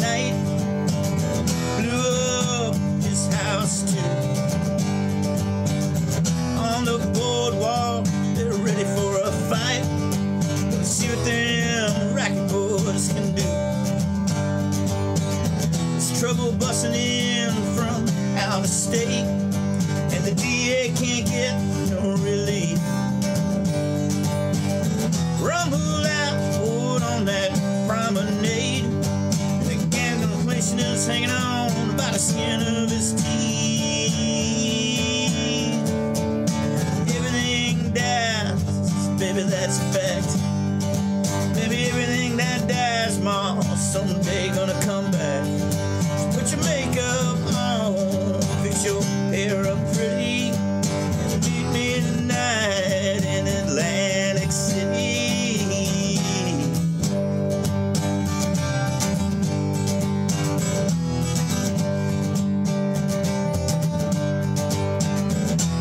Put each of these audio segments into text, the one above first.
night blew up his house too. On the boardwalk, they're ready for a fight. Let's see what them racket boys can do. It's trouble busting in from out of state, and the DA can't get someday gonna come back. Put your makeup on, fix your hair up pretty, and meet me tonight in Atlantic City.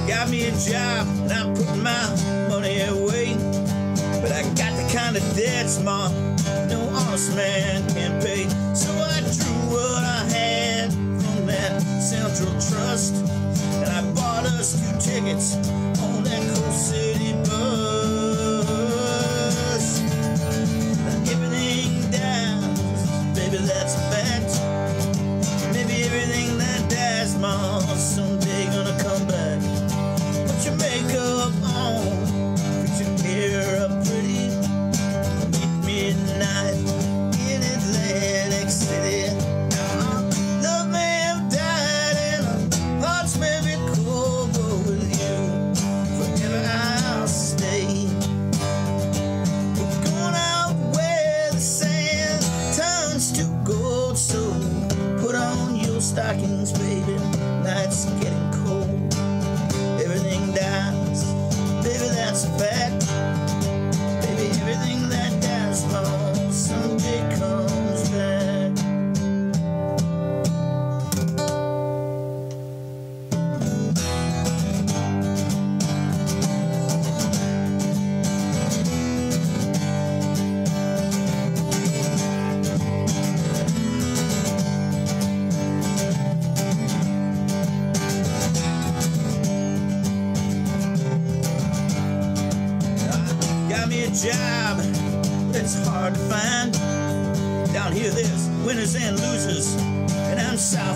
Got me a job, and I'm putting my money away that's mom. No honest man can pay. So I me a job that's hard to find. Down here, there's winners and losers, and I'm sorry.